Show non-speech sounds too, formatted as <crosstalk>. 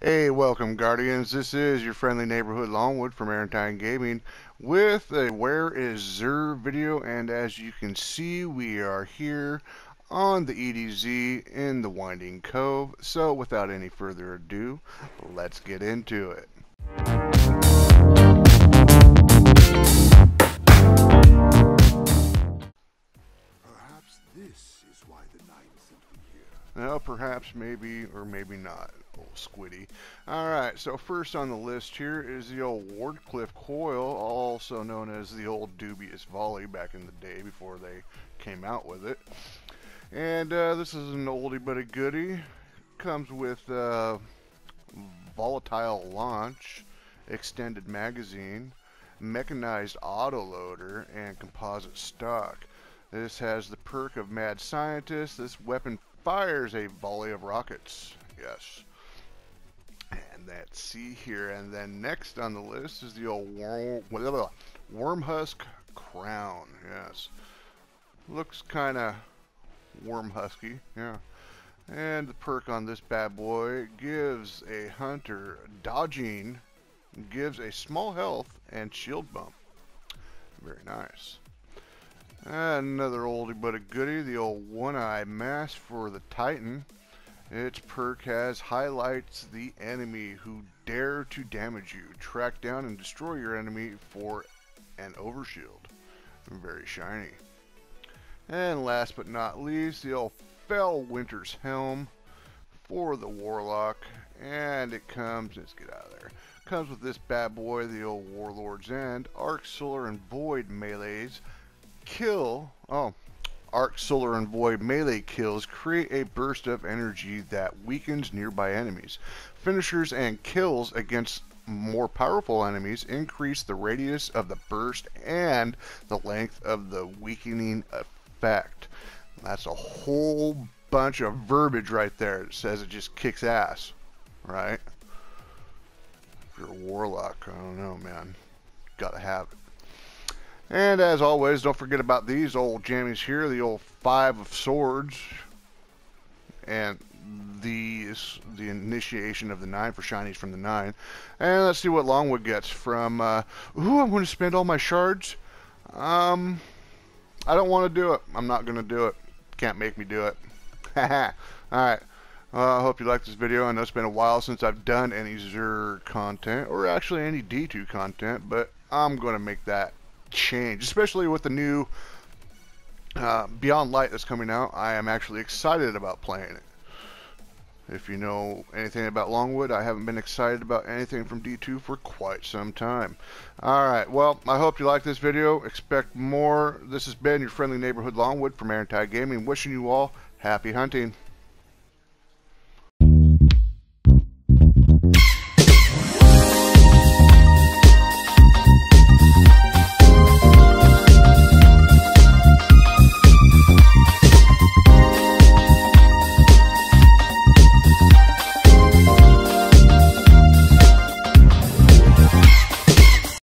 Hey, welcome Guardians. This is your friendly neighborhood Longwood from Arrantide Gaming with a Where is Xur video and as you can see we are here on the EDZ in the Winding Cove. So without any further ado, let's get into it. Perhaps this is why the sent me here. Well, perhaps, maybe, or maybe not, Squiddy. Alright, so first on the list here is the old Wardcliff Coil, also known as the old Dubious Volley back in the day before they came out with it. And uh, this is an oldie but a goodie. Comes with uh, volatile launch, extended magazine, mechanized autoloader, and composite stock. This has the perk of Mad Scientist. This weapon fires a volley of rockets. Yes. And that's C here. And then next on the list is the old worm, Wormhusk Crown. Yes. Looks kind of worm husky. Yeah. And the perk on this bad boy gives a hunter dodging, gives a small health and shield bump. Very nice. Another oldie but a goodie, the old one-eye mask for the Titan. Its perk has highlights the enemy who dare to damage you. Track down and destroy your enemy for an overshield. Very shiny. And last but not least, the old Felwinter's Helm for the Warlock. And it comes, let's get out of there. Comes with this bad boy, the old Warlord's End, Arc, Solar, and Void melees. Kill, oh, Arc, Solar, and Void melee kills create a burst of energy that weakens nearby enemies. Finishers and kills against more powerful enemies increase the radius of the burst and the length of the weakening effect. That's a whole bunch of verbiage right there. It says it just kicks ass, right? If you're a warlock, I don't know, man. Gotta have it. And as always, don't forget about these old jammies here, the old Five of Swords, and these, the initiation of the Nine for shinies from the Nine. And let's see what Longwood gets from, uh, ooh, I'm going to spend all my shards. Um, I don't want to do it. I'm not going to do it. Can't make me do it. <laughs> Alright. Uh, I hope you liked this video. I know it's been a while since I've done any Xur content, or actually any D2 content, but I'm going to make that change, especially with the new uh, Beyond Light that's coming out. I am actually excited about playing it. If you know anything about Longwood, I haven't been excited about anything from D2 for quite some time. Alright, well, I hope you liked this video. Expect more. This has been your friendly neighborhood Longwood from Arrantide Gaming. Wishing you all happy hunting.